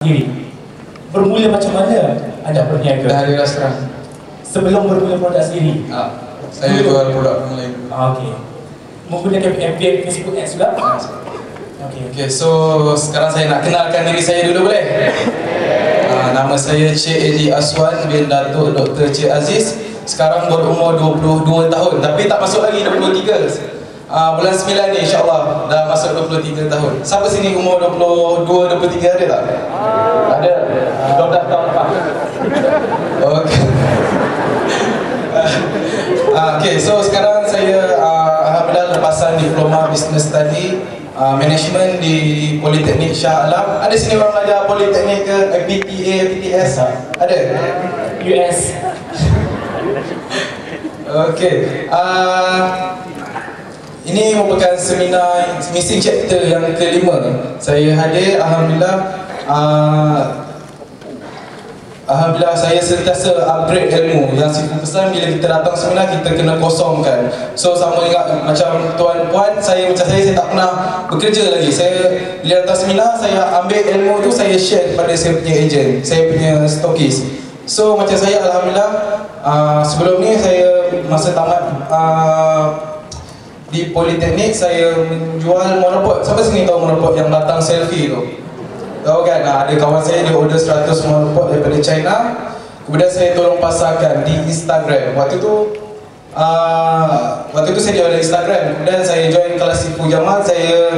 diri. Bermula macam mana anda berniaga? Dari restoran. Sebelum bermula produk sendiri? Ah, saya jual produk lain. Ah, Okey. Menggunakan FB Facebook Ads juga? Okey. Okay, so sekarang saya nak kenalkan diri saya dulu boleh? Uh, nama saya Cik Eji Aswan bin Datuk Dr. Cik Aziz Sekarang berumur 22 tahun Tapi tak masuk lagi 23 uh, Bulan 9 ni insyaAllah dah masuk 23 tahun Siapa sini umur 22, 23 ada tak? Ada? Uh, dah tahun lepas Okay uh, Okay, so sekarang saya uh, Alhamdulillah lepasan diploma business study uh, management di Politeknik Shah Alam. Ada sini orang belajar Politeknik ke PTA, PTS? Ada? US. Okey. Uh, ini merupakan seminar missing chapter yang kelima. Saya hadir alhamdulillah. Uh, Alhamdulillah saya sentiasa upgrade ilmu. Yang Sifu pesan bila kita datang seminar kita kena kosongkan. So sama juga macam tuan puan Saya macam saya, saya tak pernah bekerja lagi. Saya bila datang seminar saya ambil ilmu tu saya share kepada saya punya agent Saya punya stokis. So macam saya Alhamdulillah uh, Sebelum ni saya masa tamat uh, di Politeknik saya menjual monopod. Siapa sini tahu monopod yang batang selfie tu? Tahu kan, nah, ada kawan saya dia order 100 monopod daripada China. Kemudian saya tolong pasarkan di Instagram. Waktu tu uh, Waktu tu saya di Instagram. Kemudian saya join kelas Sifu Jamal Saya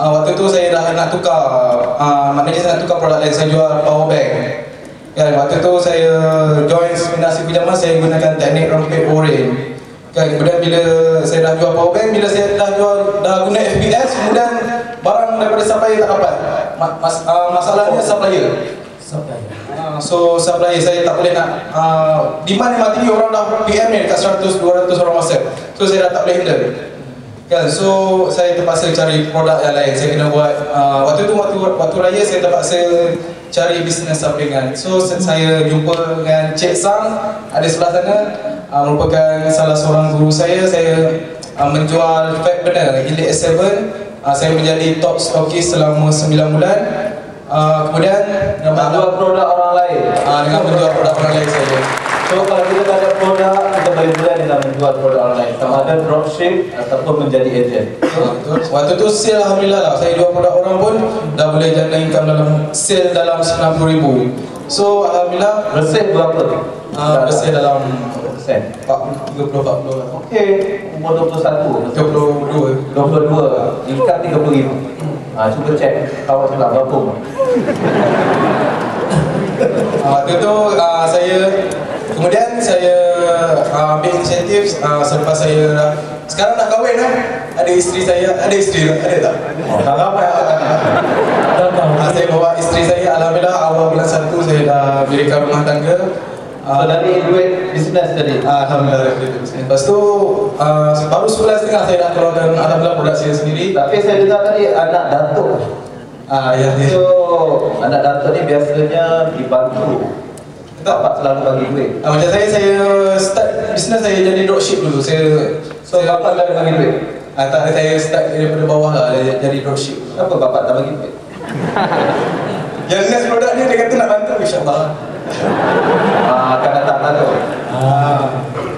uh, Waktu tu saya dah nak tukar uh, Maknanya saya nak tukar produk lain. Saya jual power bank. Kan, waktu tu saya join seminar Sifu Jamal Saya gunakan teknik rompet orange Kan, kemudian bila saya dah jual power bank, bila saya dah jual dah guna FBS, kemudian barang daripada supplier tak dapat. Mas, uh, masalahnya supplier. Supplier. Uh, so supplier saya tak boleh nak uh, demand yang mati orang dah PM ni dekat 100 200 orang WhatsApp. So saya dah tak boleh handle. Kan, so saya terpaksa cari produk yang lain. Saya kena buat uh, waktu tu waktu waktu raya saya terpaksa cari bisnes sampingan. So saya jumpa dengan Cik Sang ada sebelah sana uh, merupakan salah seorang guru saya. Saya uh, menjual fat benar Elite S7 uh, saya menjadi top stockist selama 9 bulan. Uh, kemudian dengan menjual produk orang lain? Uh, dengan menjual produk orang lain saja so kalau kita tak ada produk kita boleh mula dengan menjual produk orang lain. Sama ada dropship ataupun menjadi agent. Uh, waktu tu sale Alhamdulillah lah. Saya jual produk orang pun dah boleh jana income dalam sale dalam 90 ribu. So Alhamdulillah resep berapa tu? Uh, bersih dalam persen 30 40 lah. Okey, umur 21. 22. 22. Income 30 ribu. Ha, cuba cek kawan sebelah berapa. uh, waktu tu uh, saya kemudian saya uh, ambil inisiatif uh, selepas saya dah sekarang dah kahwin kan ada isteri saya ada isteri ada tak oh, tak ramai uh, saya bawa isteri saya alhamdulillah awal bulan 1 saya dah dirikan rumah tangga Uh, so dari duit bisnes tadi? Uh, Alhamdulillah duit bisnes Lepas tu uh, baru sebulan setengah saya dah keluarkan Alhamdulillah produk saya sendiri Tapi saya dengar tadi anak datuk uh, ya, ya. So anak datuk ni biasanya dibantu Bapak selalu bagi duit uh, Macam saya, saya start bisnes saya jadi dropship dulu saya, So saya bapak selalu bagi duit? Uh, tak, saya start daripada bawah lah jadi dropship Kenapa bapak tak bagi duit? Yang next produk ni dia kata nak bantu insyaAllah Ah, akan datang lah tu. Ah.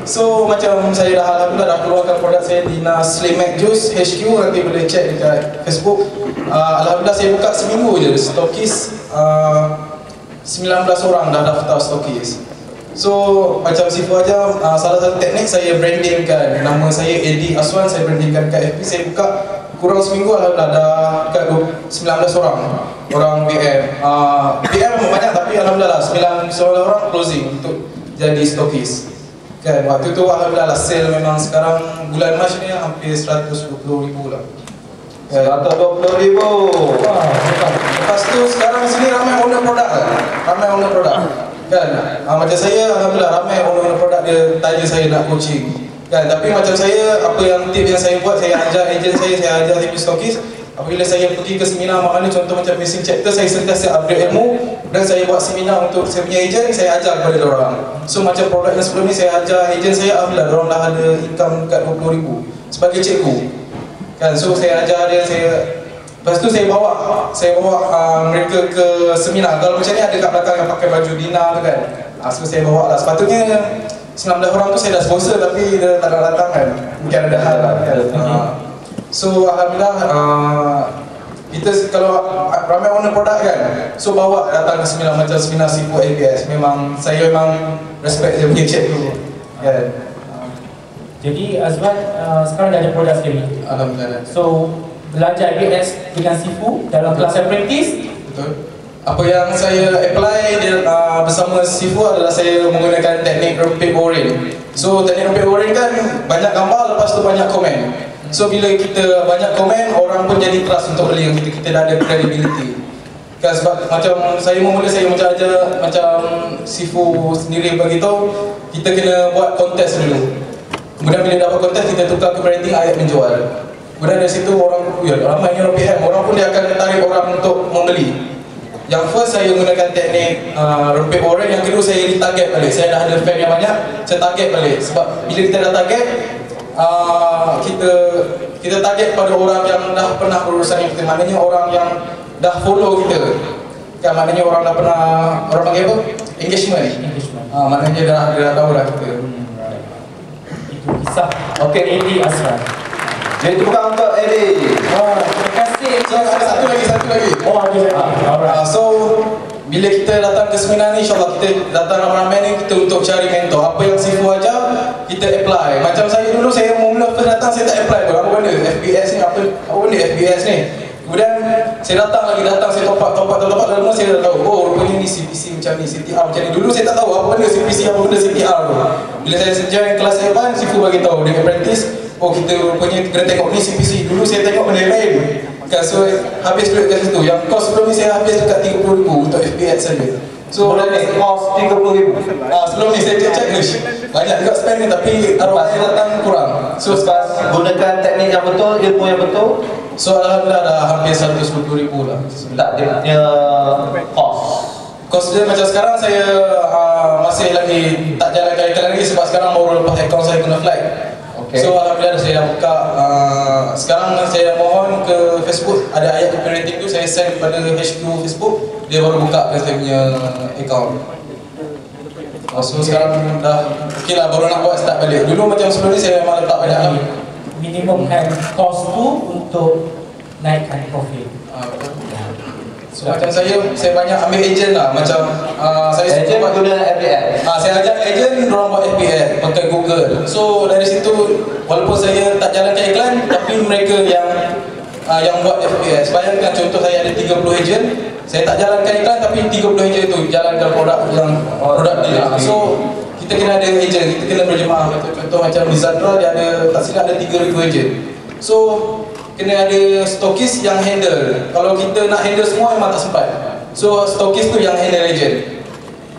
So macam saya dah alhamdulillah dah keluarkan produk saya di Nas Slim Mac Juice HQ nanti boleh check dekat Facebook. Uh, alhamdulillah saya buka seminggu je stokis uh, 19 orang dah daftar stokis. So macam Sifu aja uh, salah satu teknik saya branding kan nama saya Edi Aswan saya brandingkan kat FB saya buka kurang seminggu alhamdulillah dah dekat 19 orang orang BM. Uh, BM banyak tapi alhamdulillah 9 orang closing untuk jadi stokis. Kan waktu tu alhamdulillah lah sale memang sekarang bulan Mac ni hampir 120 ribu lah. Kan? 120 ribu. Wah, Lepas tu sekarang sini ramai owner produk kan? Ramai owner produk. Kan? Uh, macam saya alhamdulillah ramai owner produk dia tanya saya nak coaching. Kan? Tapi macam saya apa yang tip yang saya buat saya ajar agent saya, saya ajar saya stokis Apabila saya pergi ke seminar mana contoh macam missing chapter saya sentiasa upgrade ilmu dan saya buat seminar untuk saya punya agent saya ajar kepada orang. So macam produk yang sebelum ni saya ajar agent saya alhamdulillah orang dah ada income 20 ribu sebagai cikgu. Kan so saya ajar dia saya Lepas tu saya bawa saya bawa uh, mereka ke seminar. Kalau macam ni ada kat belakang yang pakai baju Dina tu kan. Uh, so saya bawa lah. Sepatutnya 19 orang tu saya dah sponsor tapi dia tak nak datang kan. Mungkin ada hal lah. Kan? Uh, so Alhamdulillah uh, kita kalau ramai owner produk kan so bawa datang ke seminar macam seminar Sipu ABS memang saya memang respect dia punya chat tu kan Jadi Azwan uh, sekarang dah ada produk sendiri. Alhamdulillah So belajar ABS dengan Sifu dalam kelas apprentice Betul. Apa yang saya apply dia, uh, bersama Sifu adalah saya menggunakan teknik rempit boring. So teknik rempit boring kan banyak gambar lepas tu banyak komen. So bila kita banyak komen orang pun jadi trust untuk beli kita kita dah ada credibility. Kan sebab macam saya mula saya macam aja macam Sifu sendiri bagi tahu kita kena buat kontes dulu. Kemudian bila dapat kontes kita tukar ke branding ayat menjual. Kemudian dari situ orang, ya ramai yang RPM, orang pun dia akan tarik orang untuk membeli. Yang first saya gunakan teknik uh, rempit orang, yang kedua saya retarget balik. Saya dah ada fan yang banyak, saya target balik. Sebab bila kita dah target, uh, kita kita target pada orang yang dah pernah berurusan dengan kita. Maknanya orang yang dah follow kita. Kan maknanya orang dah pernah, orang panggil apa? Engagement. Engagement. Uh, maknanya dah, dia dah tahu dah kita. Itu kisah Okey. Eddie Azwan. Jadi tepuk tangan untuk Eddie. Oh, terima kasih. So ada satu lagi, satu lagi. Oh, ada lagi. Alright. Uh, so bila kita datang ke seminar ni insyaAllah kita datang ramai-ramai ni kita untuk cari mentor apa yang Sifu ajar kita apply macam saya dulu saya mula first datang saya tak apply pun apa benda FBS ni apa apa benda FBS ni kemudian saya datang lagi datang saya top up top up top up lama saya dah tahu oh rupanya ni CPC macam ni CTR macam ni dulu saya tak tahu apa benda CPC apa benda CTR tu bila saya join kelas advance Sifu bagi tahu dia apprentice oh kita rupanya kena tengok ni CPC dulu saya tengok benda lain Kan, so habis duit kat situ. Yang kos sebelum ni saya habis dekat RM30,000 untuk FPX saja. So Sebelum ni kos RM30,000. Ah, sebelum ni saya cek-cek ni. Banyak juga spend ni tapi arwah saya datang kurang. So Lepas gunakan teknik yang betul, ilmu yang betul, so alhamdulillah dah hampir RM120,000 lah. tak dia punya kos. Kos dia macam sekarang saya uh, masih lagi tak jalankan iklan lagi sebab sekarang baru lepas akaun saya guna flight. Okey. So alhamdulillah saya dah buka uh, sekarang saya mohon ke Facebook ada ayat copywriting tu saya send kepada HQ Facebook dia baru buka ke saya punya account. Oh, so sekarang dah okey lah baru nak buat start balik. Dulu macam sebelum ni saya memang letak banyak lah. minimumkan kos tu untuk naikkan profit. Uh. So macam saya saya banyak ambil agent lah macam uh, saya Ejen buat guna FBS. Ah, saya ajak ejen orang buat FBA pakai Google. So dari situ walaupun saya tak jalankan iklan tapi mereka yang uh, yang buat FBS. Bayangkan contoh saya ada 30 ejen, saya tak jalankan iklan tapi 30 ejen itu jalankan produk yang produk dia. Ah, So kita kena ada ejen, kita kena berjemaah. Contoh, contoh macam di dia ada tak silap ada 3000 ejen. So kena ada stokis yang handle. Kalau kita nak handle semua memang tak sempat. So stokis tu yang handle ejen.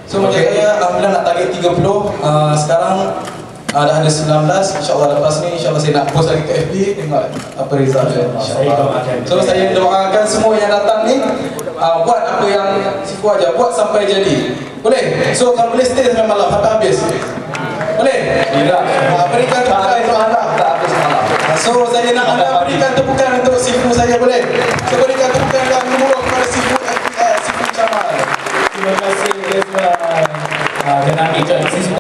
So macam Okay. saya Alhamdulillah nak target 30 uh, Sekarang uh, dah ada 19 InsyaAllah lepas ni InsyaAllah saya nak post lagi ke FB Tengok apa result dia. So saya doakan semua yang datang ni uh, Buat apa yang Sifu ajar Buat sampai jadi Boleh? So kalau boleh stay sampai malam Sampai habis Boleh? Tidak. Uh, berikan Tak So saya nak anda berikan tepukan untuk sifu saya boleh? So berikan tepukan dan umroh kepada sifu FPS, sifu Jamal. Terima kasih Desmond. Uh, dan nanti.